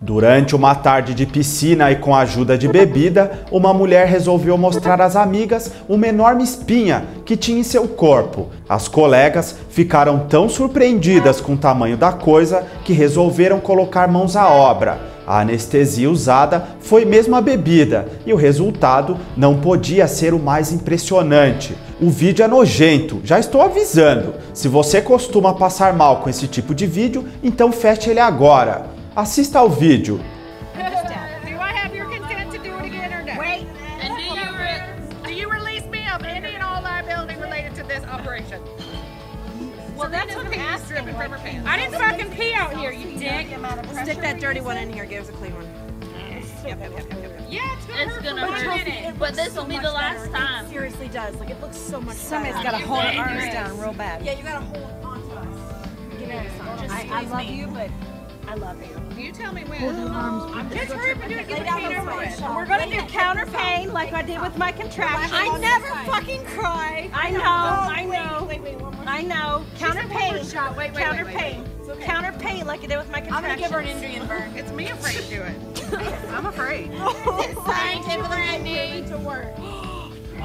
Durante uma tarde de piscina e com a ajuda de bebida, uma mulher resolveu mostrar às amigas uma enorme espinha que tinha em seu corpo. As colegas ficaram tão surpreendidas com o tamanho da coisa que resolveram colocar mãos à obra. A anestesia usada foi mesmo a bebida e o resultado não podia ser o mais impressionante. O vídeo é nojento, já estou avisando. Se você costuma passar mal com esse tipo de vídeo, então feche ele agora. Assista ao vídeo. Well, that's what gonna I'm asking. from her pants. I I didn't fucking pee out here, you dick. Stick that dirty one in here. Give us a clean one. Yeah, it's gonna It's hurt gonna a hurt. minute. But this will be the last time. seriously does. Like it looks so much. Somebody's better. got to hold our arms down real bad. Yeah, you gotta hold on to us. Give me some. I, I love you, but I love you. You tell me when. I'm just hurry up and do it. Get the pain this over with. We're gonna do counter pain like I did with my contraction. I never fucking cry. I know, oh, I know. Wait, wait, one more. I know. Counter said one more pain. shot. Wait, wait, Counter wait, wait, pain. Counter pain like I did with my contractions. I'm gonna give her an Indian burn. It's me afraid to do it. I'm afraid. Scientifically to work.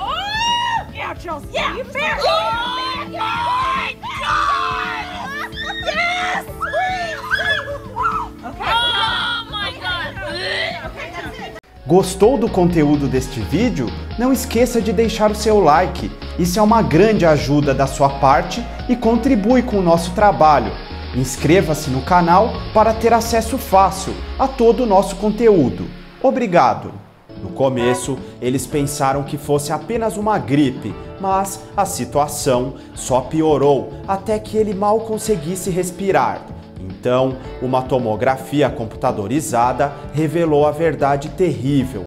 Oh! Yeah, Chelsea. Yeah, you fair. Gostou do conteúdo deste vídeo? Não esqueça de deixar o seu like. Isso é uma grande ajuda da sua parte e contribui com o nosso trabalho. Inscreva-se no canal para ter acesso fácil a todo o nosso conteúdo. Obrigado! No começo, eles pensaram que fosse apenas uma gripe, mas a situação só piorou até que ele mal conseguisse respirar. Então, uma tomografia computadorizada revelou a verdade terrível.